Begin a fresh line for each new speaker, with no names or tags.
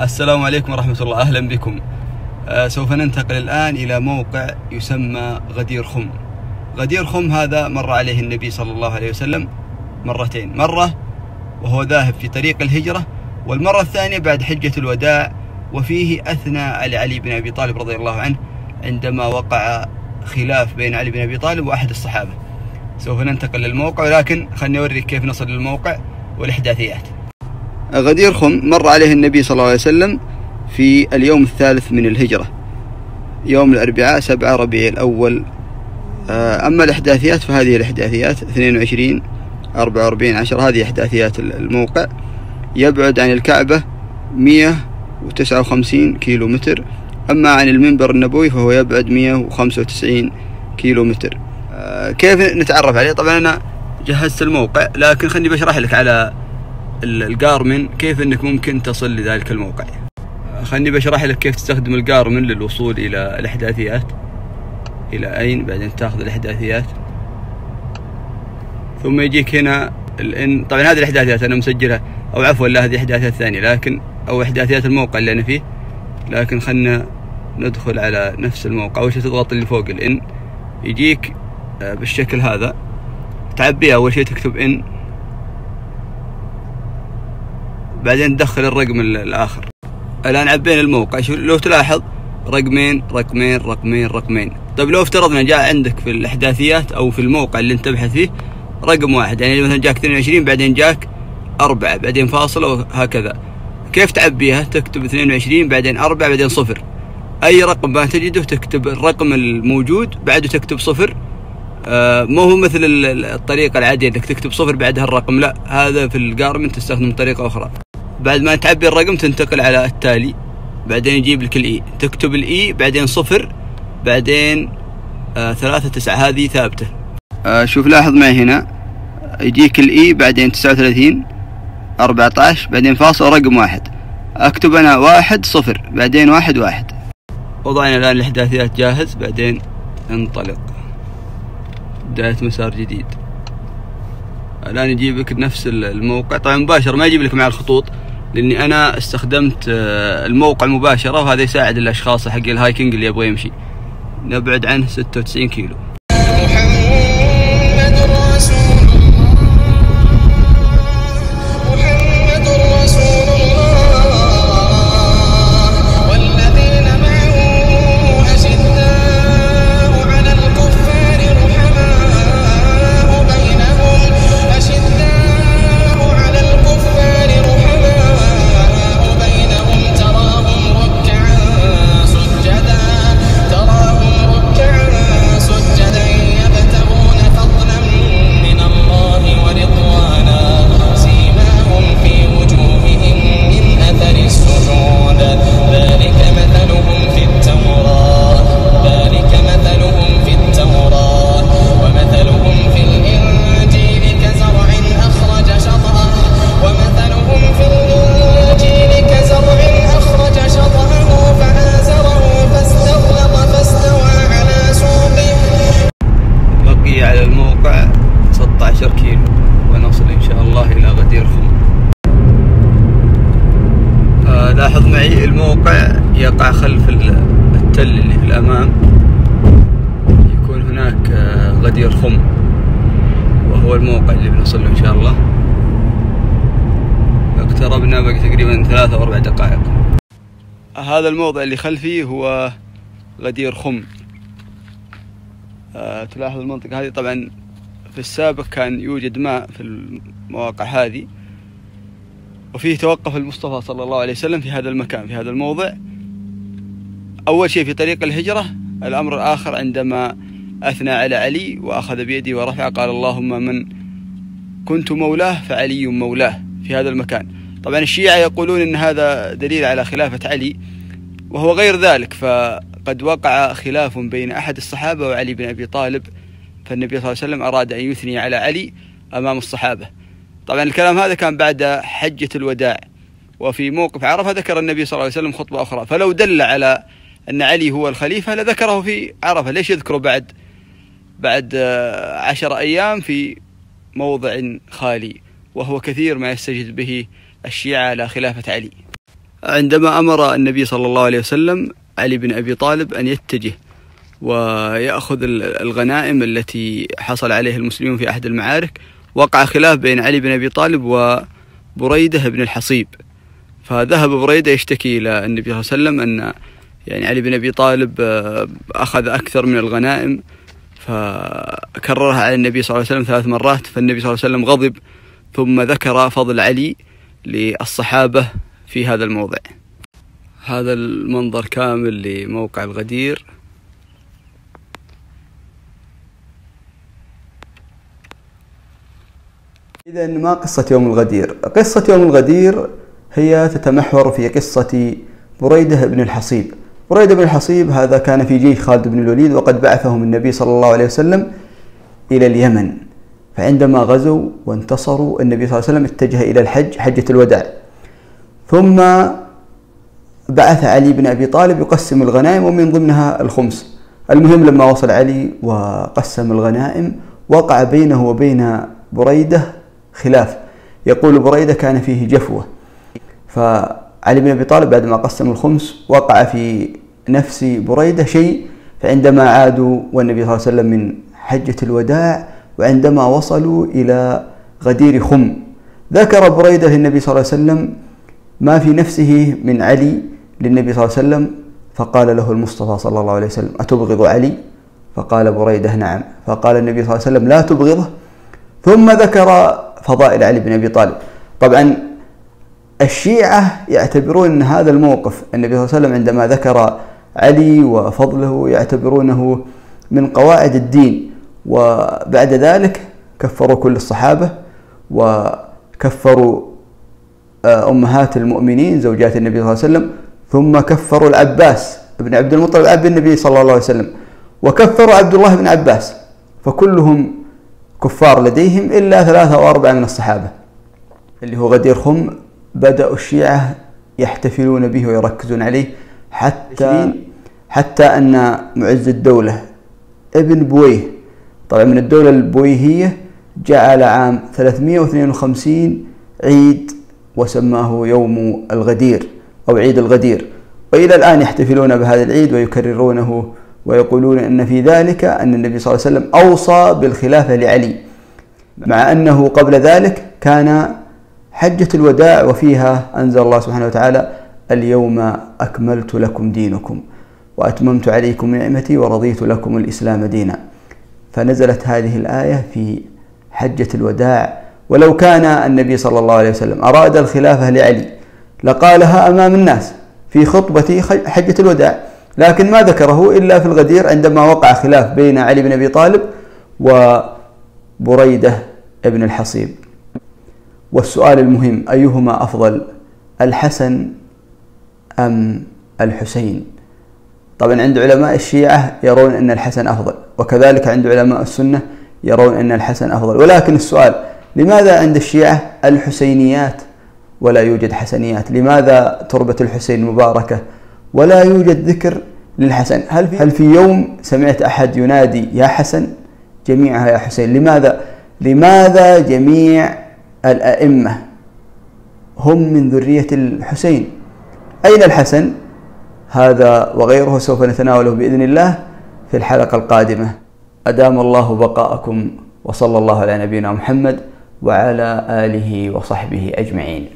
السلام عليكم ورحمة الله. أهلا بكم. آه سوف ننتقل الآن إلى موقع يسمى غدير خم. غدير خم هذا مر عليه النبي صلى الله عليه وسلم مرتين. مرة وهو ذاهب في طريق الهجرة والمرة الثانية بعد حجة الوداع وفيه أثنى على علي بن أبي طالب رضي الله عنه عندما وقع خلاف بين علي بن أبي طالب وأحد الصحابة. سوف ننتقل للموقع ولكن خلني أوريك كيف نصل للموقع والإحداثيات. غدير خم مر عليه النبي صلى الله عليه وسلم في اليوم الثالث من الهجرة يوم الأربعاء سبعة ربيع الأول. آه، أما الإحداثيات فهذه الإحداثيات 22 44 عشر هذه إحداثيات الموقع. يبعد عن الكعبة 159 كيلو متر أما عن المنبر النبوي فهو يبعد 195 كيلو متر كيف نتعرف عليه؟ طبعا أنا جهزت الموقع لكن خليني بشرح لك على الجارمن كيف إنك ممكن تصل لذلك الموقع. خلني بشرح لك كيف تستخدم الجارمن للوصول إلى الأحداثيات. إلى أين بعدين تأخذ الأحداثيات. ثم يجيك هنا الان طبعا هذه الأحداثيات أنا مسجلها. أو عفوا لا هذه أحداثيات ثانية لكن أو أحداثيات الموقع اللي أنا فيه. لكن خلنا ندخل على نفس الموقع. أول شيء تضغط اللي فوق الان يجيك آه، بالشكل هذا. تعبيها أول شيء تكتب إن. بعدين تدخل الرقم الآخر. الآن عبينا الموقع. لو تلاحظ رقمين رقمين رقمين رقمين. طيب لو افترضنا جاء عندك في الأحداثيات أو في الموقع اللي انت تبحث فيه رقم واحد. يعني مثلا جاك 22 بعدين جاك أربعة بعدين فاصلة وهكذا كيف تعبيها؟ تكتب 22 بعدين أربعة بعدين صفر. أي رقم ما تجده تكتب الرقم الموجود بعده تكتب صفر. آه مو هو مثل الطريقة العادية إنك تكتب صفر بعدها الرقم. لا هذا في الجارمن تستخدم طريقة أخرى. بعد ما تعبي الرقم تنتقل على التالي. بعدين يجيب لك الإي. تكتب الإي بعدين صفر بعدين آه ثلاثة تسعة. هذه ثابتة. آه شوف لاحظ معي هنا. يجيك الإي بعدين تسعة وثلاثين أربعة عشر بعدين فاصل رقم واحد. أكتب أنا واحد صفر. بعدين واحد واحد. وضعنا الآن الاحداثيات جاهز؟ بعدين انطلق. بداية مسار جديد. الآن يجيبك نفس الموقع. طبعا مباشر ما يجيب لك مع الخطوط. لأني أنا استخدمت آه، الموقع مباشرة وهذا يساعد الأشخاص حق الهايكنج اللي يبغى يمشي. نبعد عنه 96 كيلو. ثلاثة أو أربع دقائق. هذا الموضع اللي خلفي هو غدير خم. أه تلاحظ المنطقة هذه. طبعا في السابق كان يوجد ماء في المواقع هذه وفيه توقف المصطفى صلى الله عليه وسلم في هذا المكان في هذا الموضع. أول شيء في طريق الهجرة الأمر الآخر عندما أثنى على علي وأخذ بيدي ورفع قال اللهم من كنت مولاه فعلي مولاه في هذا المكان. طبعا الشيعة يقولون أن هذا دليل على خلافة علي وهو غير ذلك فقد وقع خلاف بين أحد الصحابة وعلي بن أبي طالب فالنبي صلى الله عليه وسلم أراد أن يثني على علي أمام الصحابة. طبعا الكلام هذا كان بعد حجة الوداع وفي موقف عرفة ذكر النبي صلى الله عليه وسلم خطبة أخرى. فلو دل على أن علي هو الخليفة لذكره في عرفة. ليش يذكره بعد بعد عشر أيام في موضع خالي وهو كثير ما يستجد به الشيعة على خلافة علي. عندما أمر النبي صلى الله عليه وسلم علي بن أبي طالب أن يتجه ويأخذ الغنائم التي حصل عليها المسلمون في أحد المعارك وقع خلاف بين علي بن أبي طالب وبريدة بن الحصيب. فذهب بريدة يشتكي إلى النبي صلى الله عليه وسلم أن يعني علي بن أبي طالب آه، أخذ أكثر من الغنائم فكررها على النبي صلى الله عليه وسلم ثلاث مرات فالنبي صلى الله عليه وسلم غضب ثم ذكر فضل علي للصحابة في هذا الموضع. هذا المنظر كامل لموقع الغدير. إذا ما قصة يوم الغدير؟ قصة يوم الغدير هي تتمحور في قصة بريدة بن الحصيب. بريدة بن الحصيب هذا كان في جيش خالد بن الوليد وقد بعثهم النبي صلى الله عليه وسلم إلى اليمن. فعندما غزوا وانتصروا النبي صلى الله عليه وسلم اتجه إلى الحج حجة الوداع. ثم بعث علي بن أبي طالب يقسم الغنائم ومن ضمنها الخمس. المهم لما وصل علي وقسم الغنائم وقع بينه وبين بريدة خلاف. يقول بريدة كان فيه جفوة. فعلي بن أبي طالب بعد ما قسم الخمس وقع في نفس بريدة شيء فعندما عادوا والنبي صلى الله عليه وسلم من حجة الوداع وعندما وصلوا إلى غدير خم ذكر بريدة للنبي صلى الله عليه وسلم ما في نفسه من علي للنبي صلى الله عليه وسلم فقال له المصطفى صلى الله عليه وسلم أتبغض علي؟ فقال بريدة نعم. فقال النبي صلى الله عليه وسلم لا تبغضه. ثم ذكر فضائل علي بن أبي طالب. طبعا الشيعة يعتبرون أن هذا الموقف النبي صلى الله عليه وسلم عندما ذكر علي وفضله يعتبرونه من قواعد الدين. وبعد ذلك كفروا كل الصحابة وكفروا آه، أمهات المؤمنين زوجات النبي صلى الله عليه وسلم ثم كفروا العباس بن عبد المطلب أب النبي صلى الله عليه وسلم وكفروا عبد الله بن عباس فكلهم كفار لديهم إلا ثلاثة أو أربعة من الصحابة اللي هو غدير خم بدأوا الشيعة يحتفلون به ويركزون عليه حتى حتى أن معز الدولة ابن بويه طبعا من الدولة البويهية جعل عام 352 عيد وسماه يوم الغدير أو عيد الغدير. وإلى الآن يحتفلون بهذا العيد ويكررونه ويقولون أن في ذلك أن النبي صلى الله عليه وسلم أوصى بالخلافة لعلي مع أنه قبل ذلك كان حجة الوداع وفيها أنزل الله سبحانه وتعالى اليوم أكملت لكم دينكم وأتممت عليكم نعمتي ورضيت لكم الإسلام دينا. فنزلت هذه الآية في حجة الوداع. ولو كان النبي صلى الله عليه وسلم أراد الخلافة لعلي لقالها أمام الناس في خطبة حجة الوداع. لكن ما ذكره إلا في الغدير عندما وقع خلاف بين علي بن أبي طالب وبريدة ابن الحصيب. والسؤال المهم أيهما أفضل الحسن أم الحسين؟ طبعا عند علماء الشيعة يرون أن الحسن أفضل. وكذلك عند علماء السنة يرون أن الحسن أفضل. ولكن السؤال لماذا عند الشيعة الحسينيات ولا يوجد حسنيات؟ لماذا تربة الحسين مباركة ولا يوجد ذكر للحسن؟ هل في, هل في يوم سمعت أحد ينادي يا حسن؟ جميعها يا حسين. لماذا لماذا جميع الأئمة هم من ذرية الحسين؟ أين الحسن؟ هذا وغيره سوف نتناوله بإذن الله. في الحلقة القادمة. أدام الله بقاءكم وصلى الله على نبينا محمد وعلى آله وصحبه أجمعين.